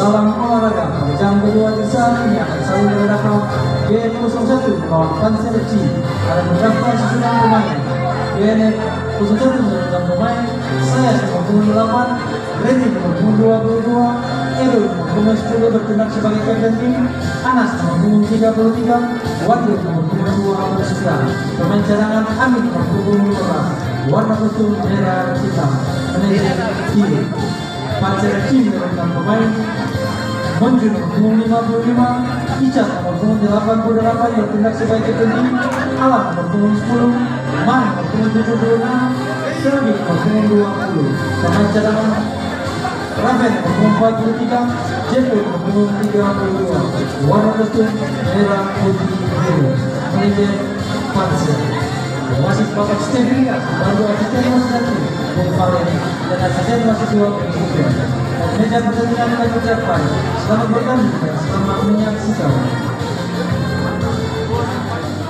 Salam olahraga pada jam kedua di sana ini akan selalu diadakan BN 01 melawan Panser C. Akan mendaftar sesudah pemain BNF 01 menentukan pemain saya nomor punggung 8 Reni nomor punggung 22 Erul nomor punggung 10 bertindak sebagai kapten tim Anas nomor punggung 33 Wadil nomor punggung 29 pemain cadangan Amin nomor punggung 15 warna kostum merah hitam manajer kiri Panser C menentukan pemain Monju nomor punggung 55 Icat nomor punggung 88 yang tindak sebagai penting Alam nomor punggung 10 Man nomor punggung 76 Sergi nomor punggung 20 Pemain cadangan Raven nomor punggung 43 Jeffrey nomor punggung 32 Warna kostum merah putih biru Wasit Bapak Stevia, bantu asisten Bung dan asisten Bung Sugeng. Dan meja pertandingan dan menyaksikan. Ulang atau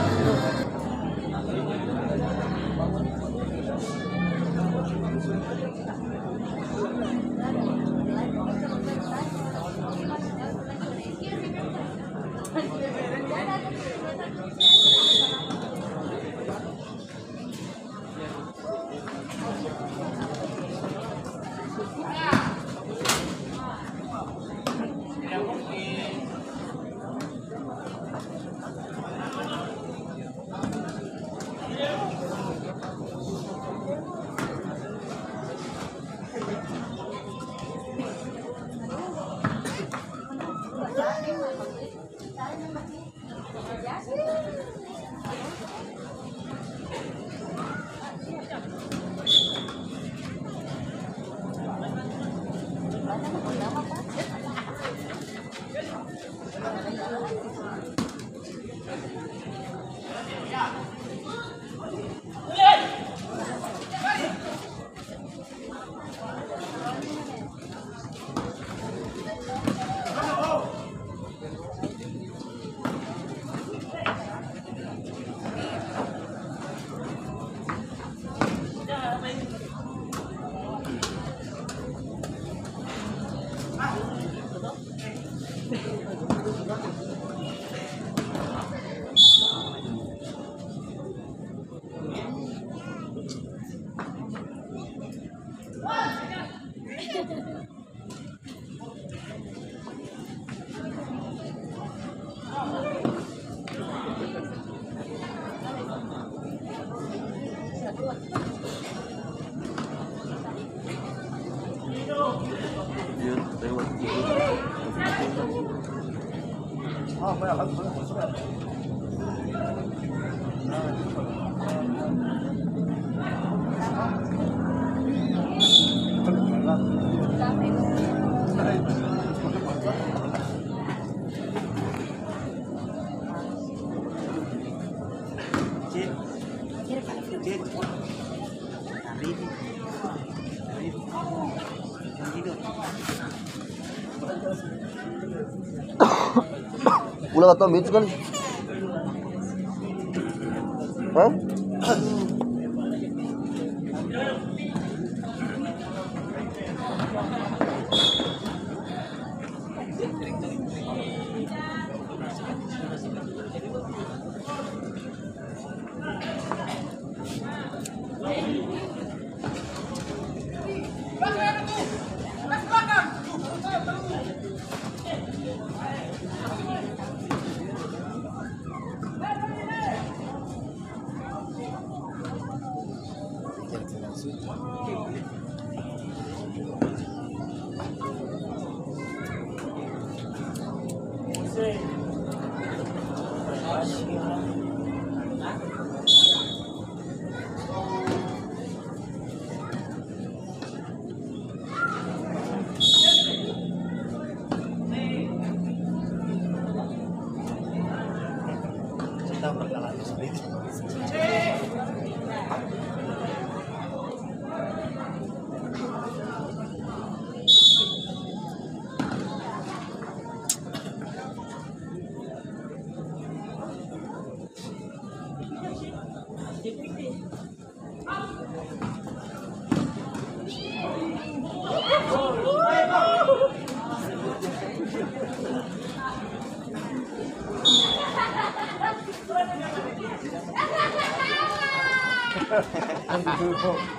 mitch kan? 不碰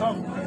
Dua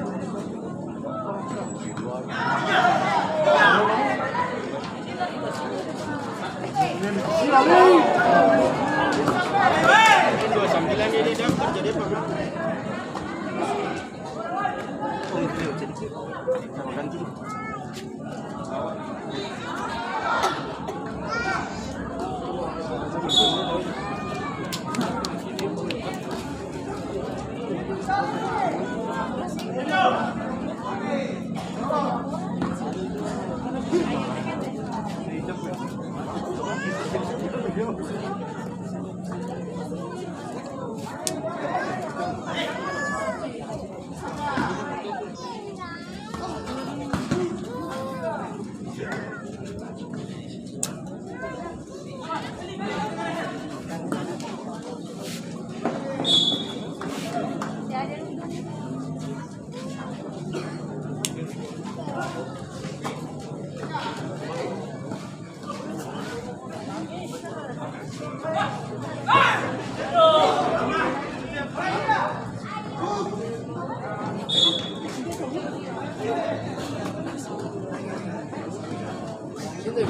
Gol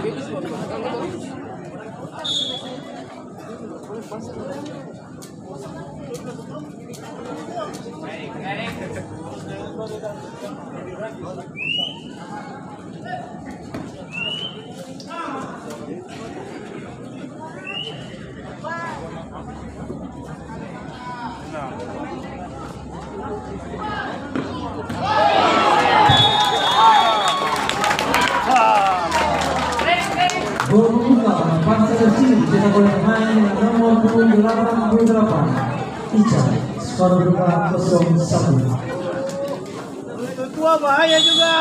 membuka Panser FC dicetak oleh pemain dengan nomor punggung 88 Ica 0-1 Tua bahaya juga.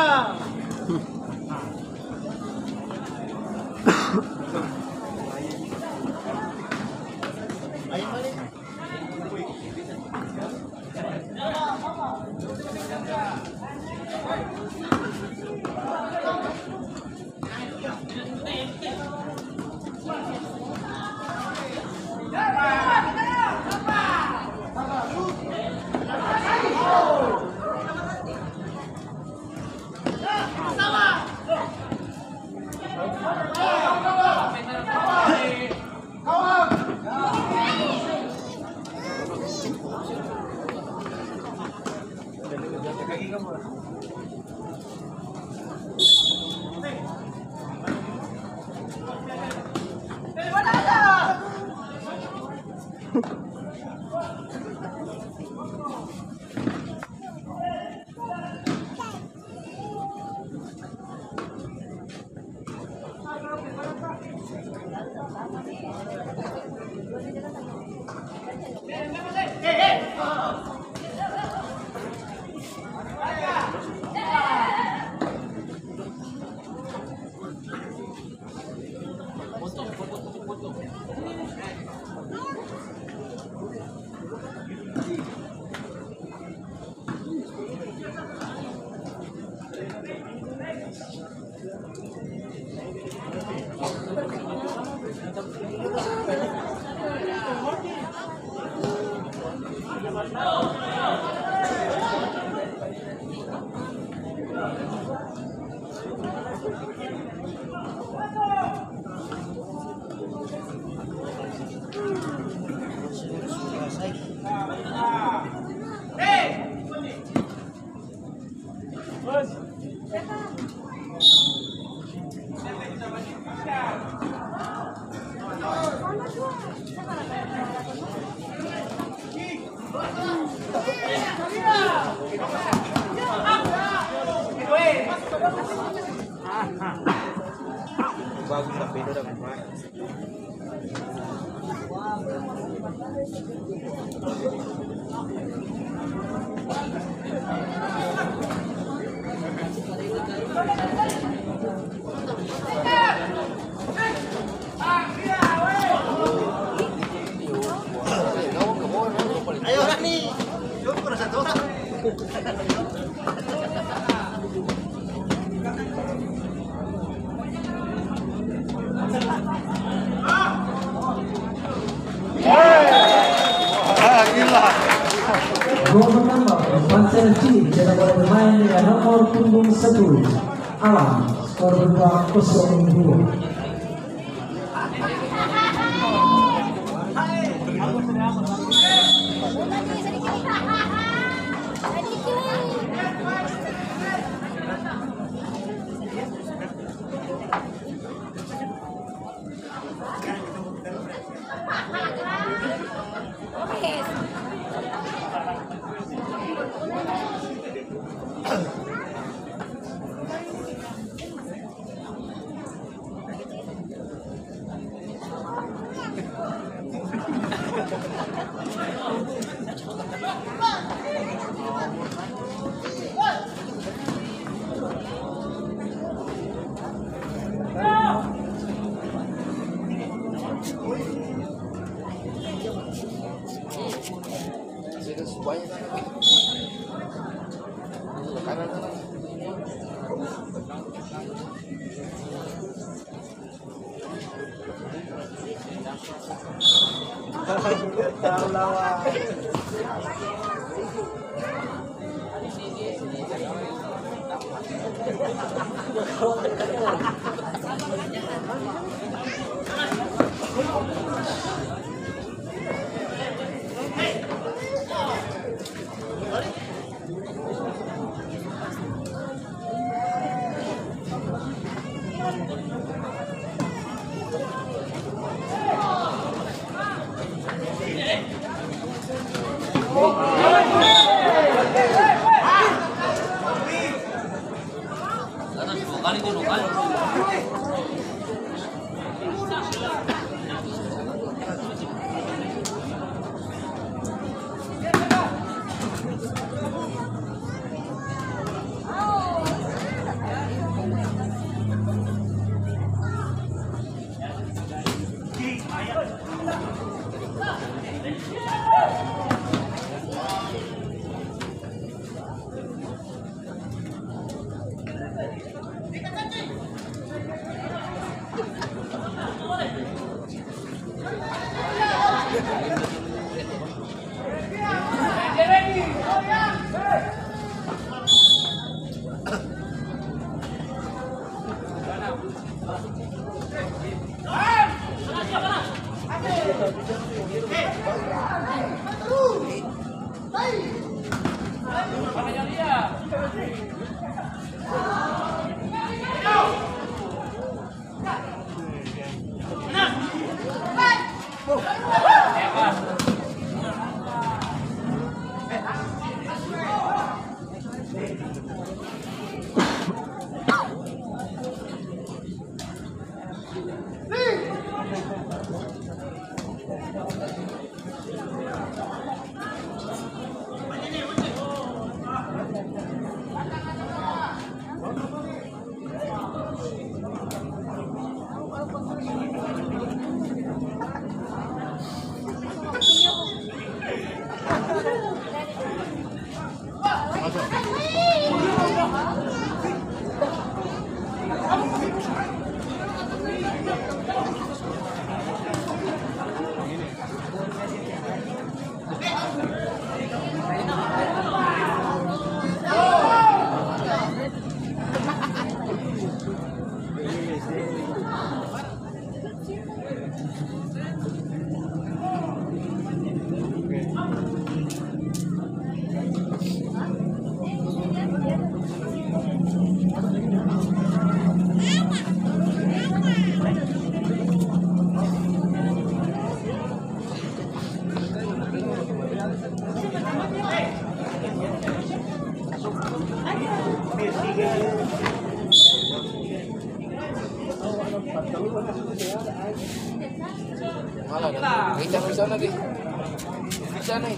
Di sana. eh.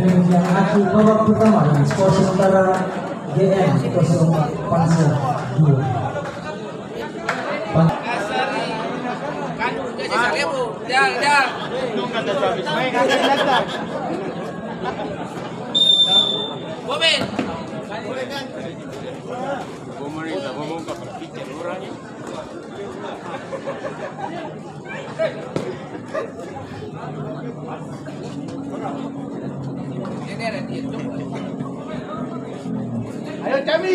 Demikian aku babak pertama dengan skor sementara GM 0 Panzer 2. Pan Kan jadi saya bu. Jangan, jangan. Boben. Ini ada dia tuh. Ayo Jami.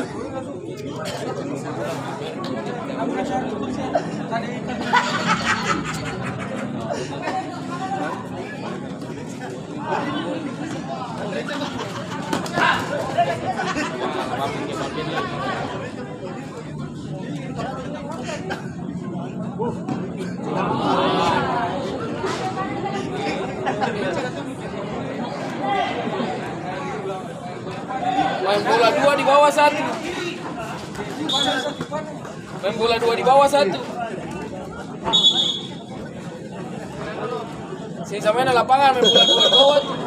আমরা satu. Saya samain lapangan di bawah tuh.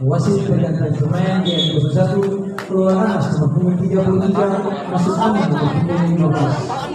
Wasit GM 01 keluar Anas nomor punggung 33 masuk Amin nomor punggung 15.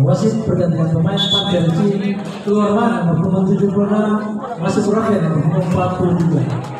Wasit pergantian pemain Reci keluar mana nomor 76 masih berakhir nomor 42.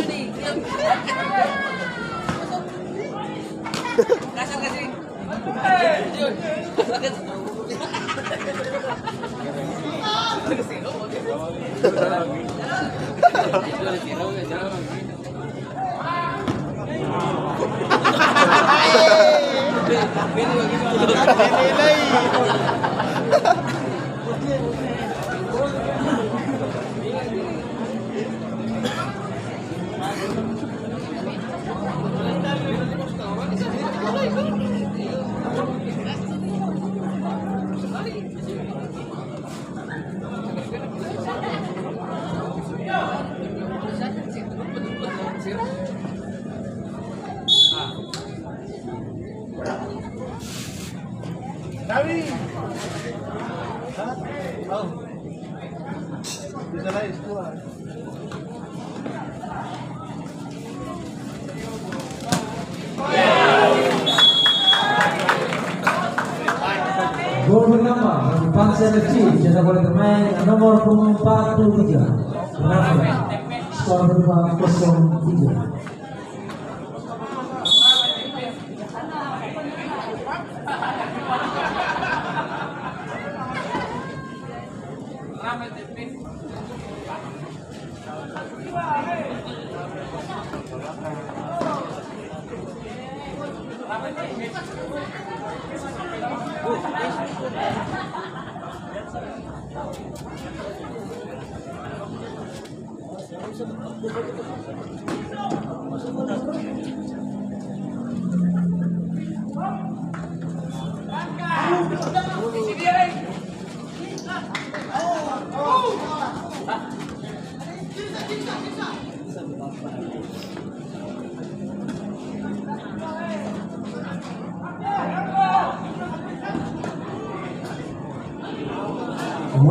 Gol pertama bagi Panser FC oleh pemain dengan nomor punggung 43 Rafael. Skor berubah 0-3.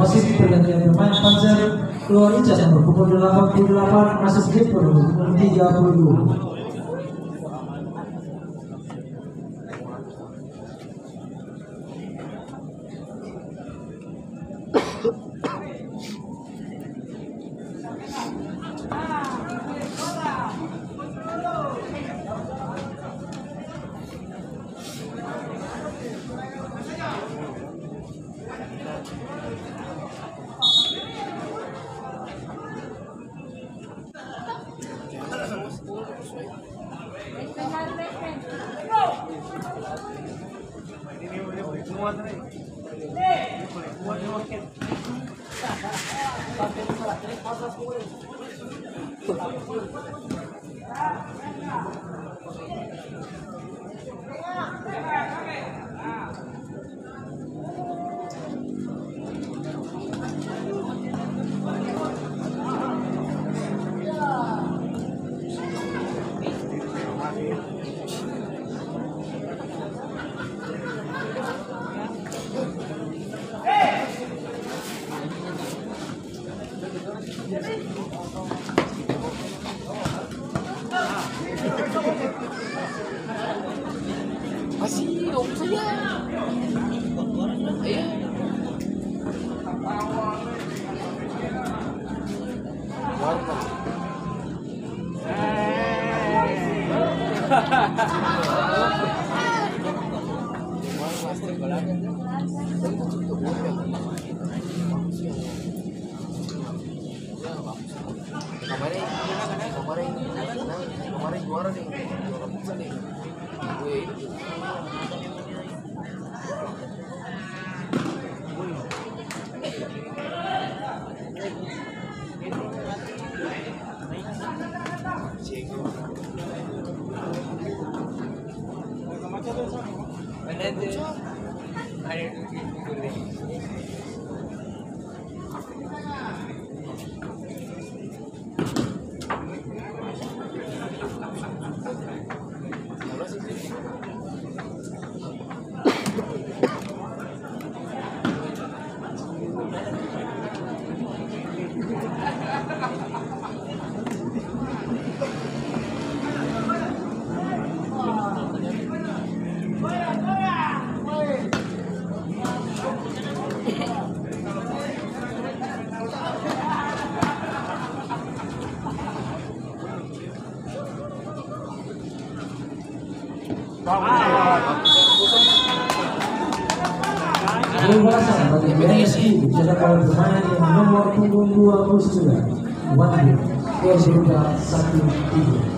Wasit pergantian pemain Panzer pukul 88 masuk Gipur pukul 32. One, dua, tiga, satu, tiga.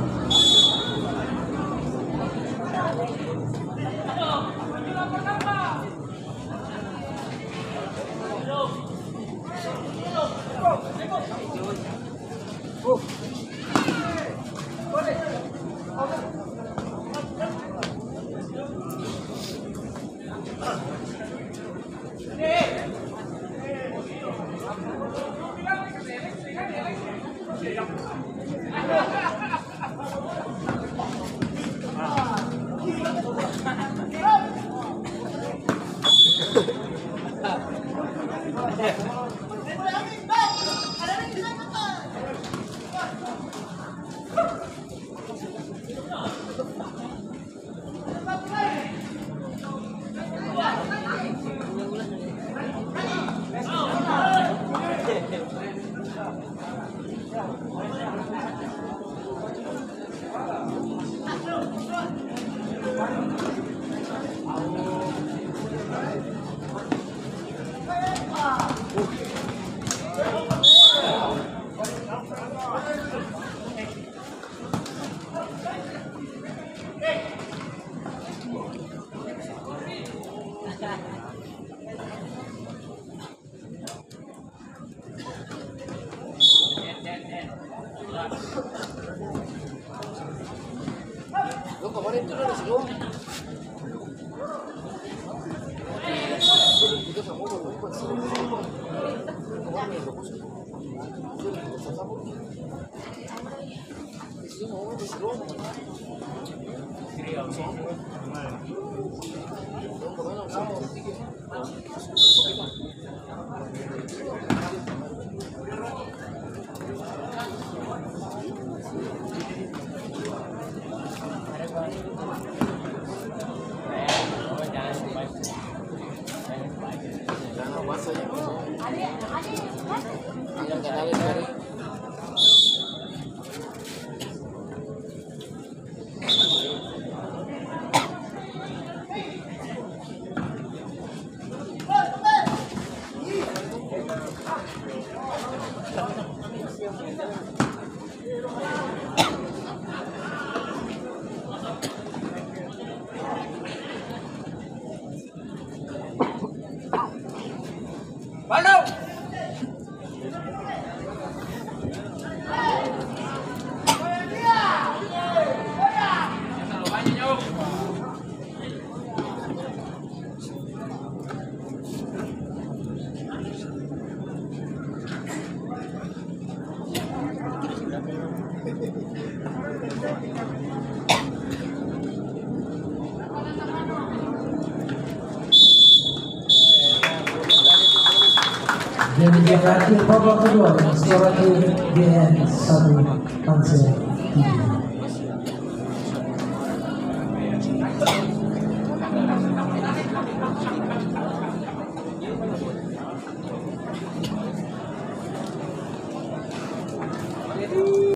Iraqi Public Works, Iraqi BN Saudi Council.